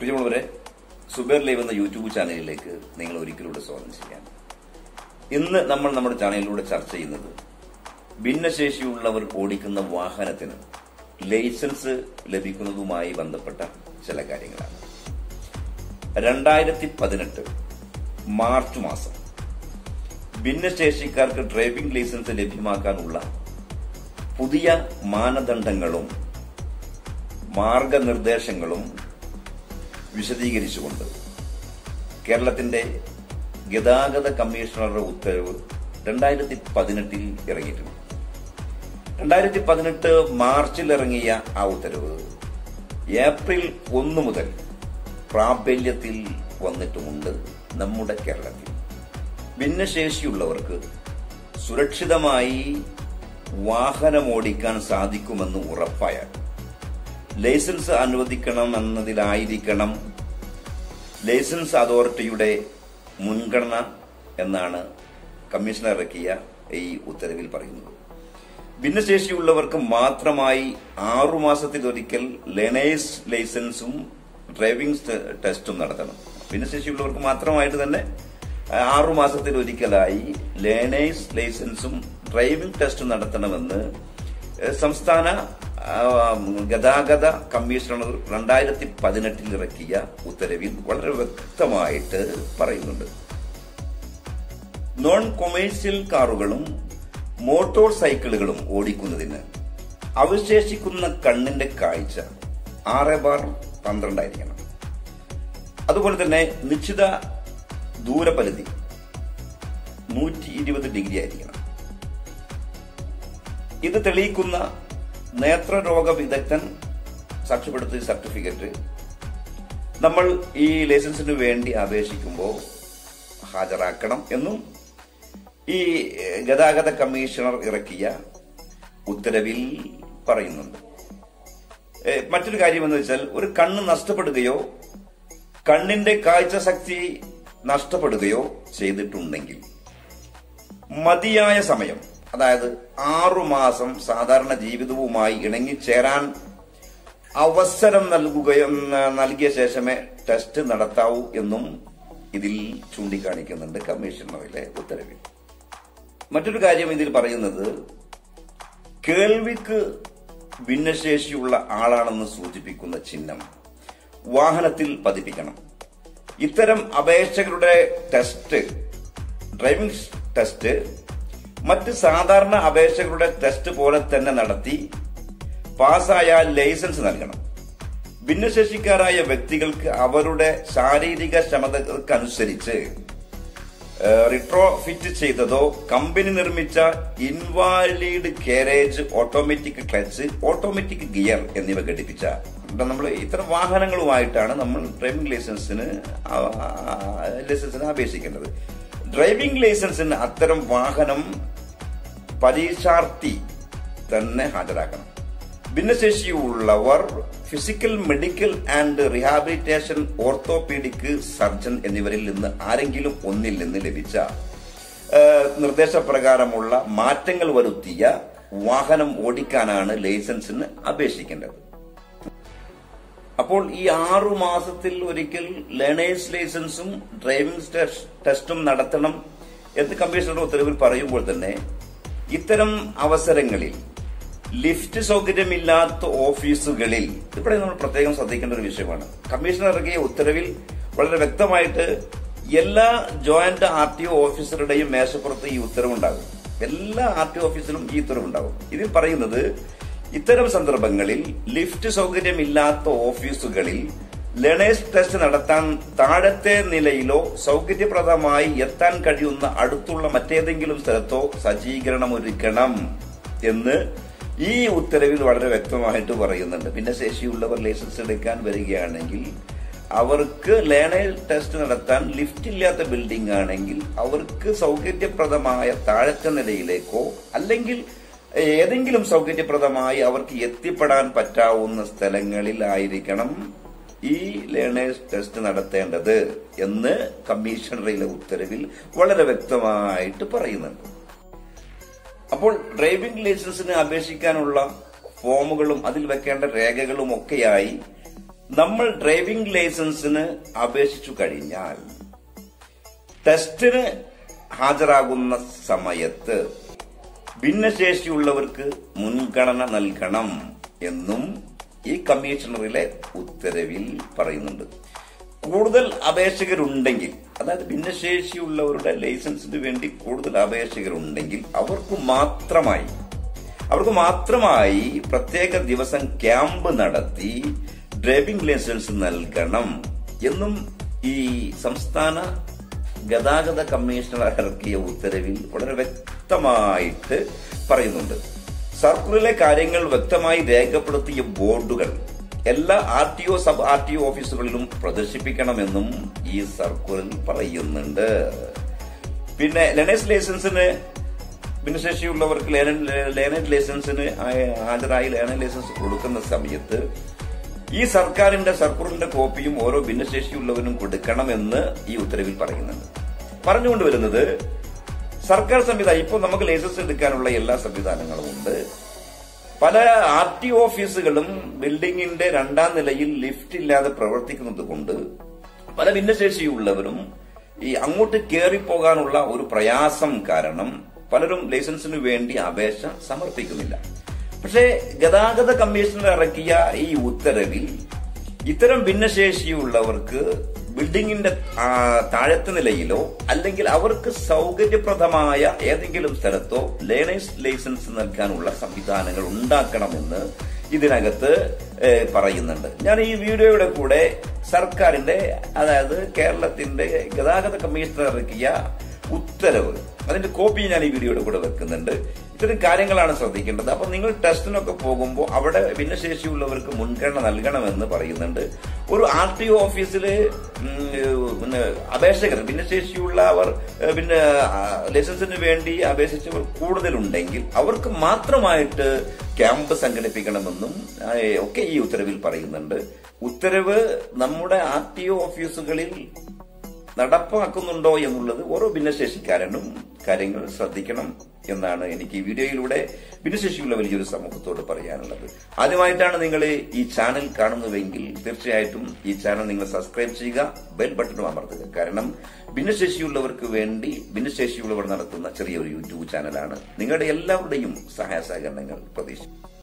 പ്രിയമുള്ളവരെ സുബേർ ലൈവ് എന്ന യൂട്യൂബ് ചാനലിലേക്ക് നിങ്ങൾ ഒരിക്കലൂടെ സ്വാഗതം ചെയ്യാം. ഇന്ന് നമ്മൾ നമ്മുടെ ചാനലിലൂടെ ചർച്ച ചെയ്യുന്നത് ഭിന്നശേഷിയുള്ളവർ ഓടിക്കുന്ന വാഹനത്തിന് ലൈസൻസ് ലഭിക്കുന്നതുമായി ബന്ധപ്പെട്ട ചില കാര്യങ്ങളാണ്. രണ്ടായിരത്തി പതിനെട്ട് മാർച്ച് മാസം ഭിന്നശേഷിക്കാർക്ക് ഡ്രൈവിംഗ് ലൈസൻസ് ലഭ്യമാക്കാനുള്ള പുതിയ മാനദണ്ഡങ്ങളും മാർഗനിർദ്ദേശങ്ങളും വിശദീകരിച്ചുകൊണ്ട് കേരളത്തിന്റെ ഗതാഗത കമ്മീഷണറുടെ ഉത്തരവ് രണ്ടായിരത്തി പതിനെട്ടിൽ ഇറങ്ങിയിട്ടുണ്ട്. രണ്ടായിരത്തി പതിനെട്ട് മാർച്ചിൽ ഇറങ്ങിയ ആ ഉത്തരവ് ഏപ്രിൽ ഒന്ന് മുതൽ പ്രാബല്യത്തിൽ വന്നിട്ടുമുണ്ട് നമ്മുടെ കേരളത്തിൽ. ഭിന്നശേഷിയുള്ളവർക്ക് സുരക്ഷിതമായി വാഹനമോടിക്കാൻ സാധിക്കുമെന്ന് ഉറപ്പായാൽ ലൈസൻസ് അനുവദിക്കണം എന്നതിലായിരിക്കണം ലൈസൻസ് അതോറിറ്റിയുടെ മുൻഗണന എന്നാണ് കമ്മീഷണർ ഇറക്കിയ ഈ ഉത്തരവിൽ പറയുന്നത്. ഭിന്നശേഷിയുള്ളവർക്ക് മാത്രമായി ആറുമാസത്തിലൊരിക്കൽ ലേണേഴ്സ് ലൈസൻസും ഡ്രൈവിംഗ് ടെസ്റ്റും നടത്തണം. ഭിന്നശേഷിയുള്ളവർക്ക് മാത്രമായിട്ട് തന്നെ ആറുമാസത്തിലൊരിക്കലായി ലേണേഴ്സ് ലൈസൻസും ഡ്രൈവിംഗ് ടെസ്റ്റും നടത്തണമെന്ന് സംസ്ഥാന ഗതാഗത കമ്മീഷണർ രണ്ടായിരത്തി പതിനെട്ടിൽ ഇറക്കിയ ഉത്തരവിൽ വളരെ വ്യക്തമായിട്ട് പറയുന്നുണ്ട്. നോൺ കൊമേഴ്സ്യൽ കാറുകളും മോട്ടോർ സൈക്കിളുകളും ഓടിക്കുന്നതിന് അവശേഷിക്കുന്ന കണ്ണിന്റെ കാഴ്ച ആറ് ബാർ പന്ത്രണ്ടായിരിക്കണം. അതുപോലെ തന്നെ നിശ്ചിത ദൂരപരിധി നൂറ്റി ഇരുപത് ഡിഗ്രി ആയിരിക്കണം ഇത് തെളിയിക്കുന്ന നേത്രരോഗ വിദഗ്ധൻ സാക്ഷ്യപ്പെടുത്തിയ സർട്ടിഫിക്കറ്റ്. നമ്മൾ ഈ ലൈസൻസിന് വേണ്ടി അപേക്ഷിക്കുമ്പോൾ ഹാജരാക്കണം എന്നും ഈ ഗതാഗത കമ്മീഷണർ ഇറക്കിയ ഉത്തരവിൽ പറയുന്നുണ്ട്. മറ്റൊരു കാര്യം എന്ന് വെച്ചാൽ ഒരു കണ്ണ് നഷ്ടപ്പെടുകയോ കണ്ണിന്റെ കാഴ്ച ശക്തി നഷ്ടപ്പെടുകയോ ചെയ്തിട്ടുണ്ടെങ്കിൽ മതിയായ സമയം അതായത് ആറുമാസം സാധാരണ ജീവിതവുമായി ഇണങ്ങിച്ചേരാൻ അവസരം നൽകുകയും നൽകിയ ശേഷമേ ടെസ്റ്റ് നടത്താവൂ എന്നും ഇതിൽ ചൂണ്ടിക്കാണിക്കുന്നുണ്ട് കമ്മീഷണറിലെ ഉത്തരവിൽ. മറ്റൊരു കാര്യം ഇതിൽ പറയുന്നത് കേൾവിക്ക് ഭിന്നശേഷിയുള്ള ആളാണെന്ന് സൂചിപ്പിക്കുന്ന ചിഹ്നം വാഹനത്തിൽ പതിപ്പിക്കണം. ഇത്തരം അപേക്ഷകരുടെ ടെസ്റ്റ് ഡ്രൈവിംഗ് ടെസ്റ്റ് മറ്റ് സാധാരണ അപേക്ഷകരുടെ ടെസ്റ്റ് പോലെ തന്നെ നടത്തി പാസ്സായാൽ ലൈസൻസ് നൽകണം. ഭിന്നശേഷിക്കാരായ വ്യക്തികൾക്ക് അവരുടെ ശാരീരിക ക്ഷമതകൾക്കനുസരിച്ച് റിട്രോ ഫിറ്റ് ചെയ്തതോ കമ്പനി നിർമ്മിച്ച invalid carriage automatic clutch automatic gear എന്നിവ ഘടിപ്പിച്ച. നമ്മൾ ഇത്തരം വാഹനങ്ങളുമായിട്ടാണ് നമ്മൾ ഡ്രൈവിംഗ് ലൈസൻസിന് ലൈസൻസിന് അപേക്ഷിക്കേണ്ടത്. ഡ്രൈവിംഗ് ലൈസൻസിന് അത്തരം വാഹനം പരീക്ഷാർത്ഥി തന്നെ ഹാജരാക്കണം. ഭിന്നശേഷിയുള്ളവർ physical medical and rehabilitation orthopaedic surgeon എന്നിവരിൽ നിന്ന് ആരെങ്കിലും ഒന്നിൽ നിന്ന് ലഭിച്ച നിർദ്ദേശപ്രകാരമുള്ള മാറ്റങ്ങൾ വരുത്തിയ വാഹനം ഓടിക്കാനാണ് ലൈസൻസിന് അപേക്ഷിക്കേണ്ടത്. അപ്പോൾ ഈ ആറു മാസത്തിൽ ഒരിക്കൽ ലേണേഴ്സ് ലൈസൻസും ഡ്രൈവിംഗ് ടെസ്റ്റും നടത്തണം എന്ന് കമ്മീഷണറുടെ ഉത്തരവിൽ പറയുമ്പോൾ തന്നെ ഇത്തരം അവസരങ്ങളിൽ ലിഫ്റ്റ് സൗകര്യമില്ലാത്ത ഓഫീസുകളിൽ ഇവിടെ നമ്മൾ പ്രത്യേകം ശ്രദ്ധിക്കേണ്ട ഒരു വിഷയമാണ്. കമ്മീഷണർ ഇറക്കിയ ഉത്തരവിൽ വളരെ വ്യക്തമായിട്ട് എല്ലാ ജോയിന്റ് ആർ ടി ഒ ഓഫീസറുടെയും മേശപ്പുറത്ത് ഈ ഉത്തരവുണ്ടാകും. എല്ലാ ആർ ടി ഓഫീസിലും ഈ ഉത്തരവുണ്ടാകും. ഇതിൽ പറയുന്നത് ഇത്തരം സന്ദർഭങ്ങളിൽ ലിഫ്റ്റ് സൗകര്യമില്ലാത്ത ഓഫീസുകളിൽ ലേണേഴ്സ് ടെസ്റ്റ് നടത്താൻ താഴത്തെ നിലയിലോ സൗകര്യപ്രദമായി എത്താൻ കഴിയുന്ന അടുത്തുള്ള മറ്റേതെങ്കിലും സ്ഥലത്തോ സജ്ജീകരണം ഒരുക്കണം എന്ന് ഈ ഉത്തരവിൽ വളരെ വ്യക്തമായിട്ട് പറയുന്നുണ്ട്. പിന്നെ ശേഷിയുള്ളവർ ലൈസൻസ് എടുക്കാൻ വരികയാണെങ്കിൽ അവർക്ക് ലേണേഴ്സ് ടെസ്റ്റ് നടത്താൻ ലിഫ്റ്റ് ഇല്ലാത്ത ബിൽഡിംഗ് ആണെങ്കിൽ അവർക്ക് സൗകര്യപ്രദമായ താഴത്തെ നിലയിലേക്കോ അല്ലെങ്കിൽ ഏതെങ്കിലും സൗകര്യപ്രദമായി അവർക്ക് എത്തിപ്പെടാൻ പറ്റാവുന്ന സ്ഥലങ്ങളിലായിരിക്കണം ഈ ലേണേഴ്സ് ടെസ്റ്റ് നടത്തേണ്ടത് എന്ന് കമ്മീഷണറിലെ ഉത്തരവിൽ വളരെ വ്യക്തമായിട്ട് പറയുന്നുണ്ട്. അപ്പോൾ ഡ്രൈവിംഗ് ലൈസൻസിന് അപേക്ഷിക്കാനുള്ള ഫോമുകളും അതിൽ വെക്കേണ്ട രേഖകളും ഒക്കെയായി നമ്മൾ ഡ്രൈവിംഗ് ലൈസൻസിന് അപേക്ഷിച്ചു കഴിഞ്ഞാൽ ടെസ്റ്റിന് ഹാജരാകുന്ന സമയത്ത് ഭിന്നശേഷിയുള്ളവർക്ക് മുൻഗണന നൽകണം എന്നും ഈ കമ്മീഷണറിലെ ഉത്തരവിൽ പറയുന്നുണ്ട്. കൂടുതൽ അപേക്ഷകരുണ്ടെങ്കിൽ അതായത് ഭിന്നശേഷിയുള്ളവരുടെ ലൈസൻസിന് വേണ്ടി കൂടുതൽ അപേക്ഷകരുണ്ടെങ്കിൽ അവർക്ക് മാത്രമായി അവർക്ക് മാത്രമായി പ്രത്യേക ദിവസം ക്യാമ്പ് നടത്തി ഡ്രൈവിംഗ് ലൈസൻസ് നൽകണം എന്നും ഈ സംസ്ഥാന ഗതാഗത കമ്മീഷണർ ഇറക്കിയ ഉത്തരവിൽ വളരെ വ്യക്തമായിട്ട് പറയുന്നുണ്ട്. സർക്കിളിലെ കാര്യങ്ങൾ വ്യക്തമായി രേഖപ്പെടുത്തിയ ബോർഡുകൾ എല്ലാ R T O sub R T O ഓഫീസുകളിലും പ്രദർശിപ്പിക്കണമെന്നും ഈ സർക്കുലറിൽ പറയുന്നുണ്ട്. പിന്നെ ലേണേഴ്സ് ലൈസൻസിന് ഭിന്നശേഷിയുള്ളവർക്ക് ലേണേഴ്സ് ലൈസൻസിന് ഹാജരായി ലേണേഴ്സ് ലൈസൻസ് കൊടുക്കുന്ന സമയത്ത് ഈ സർക്കാരിന്റെ സർക്കുലറിന്റെ കോപ്പിയും ഓരോ ഭിന്നശേഷിയുള്ളവനും കൊടുക്കണമെന്ന് ഈ ഉത്തരവിൽ പറയുന്നുണ്ട്. പറഞ്ഞുകൊണ്ട് വരുന്നത് സർക്കാർ സംവിധാനം ഇപ്പോൾ നമുക്ക് ലൈസൻസ് എടുക്കാനുള്ള എല്ലാ സംവിധാനങ്ങളും ഉണ്ട്. പല ആർ ടി ഓഫീസുകളും ബിൽഡിങ്ങിന്റെ രണ്ടാം നിലയിൽ ലിഫ്റ്റ് ഇല്ലാതെ പ്രവർത്തിക്കുന്നത് കൊണ്ട് പല ഭിന്നശേഷിയുള്ളവരും ഈ അങ്ങോട്ട് കയറിപ്പോകാനുള്ള ഒരു പ്രയാസം കാരണം പലരും ലൈസൻസിന് വേണ്ടി അപേക്ഷ സമർപ്പിക്കുന്നില്ല. പക്ഷേ ഗതാഗത കമ്മീഷണർ ഇറക്കിയ ഈ ഉത്തരവിൽ ഇത്തരം ഭിന്നശേഷിയുള്ളവർക്ക് ബിൽഡിംഗിന്റെ ആ, താഴത്തെ നിലയിലോ അല്ലെങ്കിൽ അവർക്ക് സൗകര്യപ്രദമായ ഏതെങ്കിലും സ്ഥലത്തോ ലേണേഴ്സ് ലൈസൻസ് നൽകാനുള്ള സംവിധാനങ്ങൾ ഉണ്ടാക്കണമെന്ന് ഇതിനകത്ത് പറയുന്നുണ്ട്. ഞാൻ ഈ വീഡിയോയുടെ കൂടെ സർക്കാരിന്റെ അതായത് കേരളത്തിന്റെ ഗതാഗത കമ്മീഷണർ ഇറക്കിയ ഉത്തരവ് അതിന്റെ കോപ്പി ഞാൻ ഈ വീഡിയോയുടെ കൂടെ വെക്കുന്നുണ്ട്. ഇത്തരം കാര്യങ്ങളാണ് ശ്രദ്ധിക്കേണ്ടത്. അപ്പൊ നിങ്ങൾ ടെസ്റ്റിനൊക്കെ പോകുമ്പോൾ അവിടെ ഭിന്നശേഷിയുള്ളവർക്ക് മുൻഗണന നൽകണമെന്ന് പറയുന്നുണ്ട്. ഒരു ആർ ടി ഒ ഓഫീസിൽ അപേക്ഷകർ ഭിന്നശേഷിയുള്ളവർ പിന്നെ ലൈസൻസിന് വേണ്ടി അപേക്ഷിച്ചവർ കൂടുതലുണ്ടെങ്കിൽ അവർക്ക് മാത്രമായിട്ട് ക്യാമ്പ് സംഘടിപ്പിക്കണമെന്നും ഒക്കെ ഈ ഉത്തരവിൽ പറയുന്നുണ്ട്. ഉത്തരവ് നമ്മുടെ ആർ ടി ഒ ഓഫീസുകളിൽ നടപ്പാക്കുന്നുണ്ടോ എന്നുള്ളത് ഓരോ ഭിന്നശേഷിക്കാരനും കാര്യങ്ങൾ ശ്രദ്ധിക്കണം എന്നാണ് എനിക്ക് ഈ വീഡിയോയിലൂടെ ഭിന്നശേഷിയുള്ള വലിയൊരു സമൂഹത്തോട് പറയാനുള്ളത്. ആദ്യമായിട്ടാണ് നിങ്ങൾ ഈ ചാനൽ കാണുന്നതെങ്കിൽ തീർച്ചയായിട്ടും ഈ ചാനൽ നിങ്ങൾ സബ്സ്ക്രൈബ് ചെയ്യുക ബെൽ ബട്ടണും അമർത്തുക. കാരണം ഭിന്നശേഷിയുള്ളവർക്ക് വേണ്ടി ഭിന്നശേഷിയുള്ളവർ നടത്തുന്ന ചെറിയൊരു യൂട്യൂബ് ചാനലാണ്. നിങ്ങളുടെ എല്ലാവരുടെയും സഹായ സഹകരണങ്ങൾ പ്രതീക്ഷിക്കും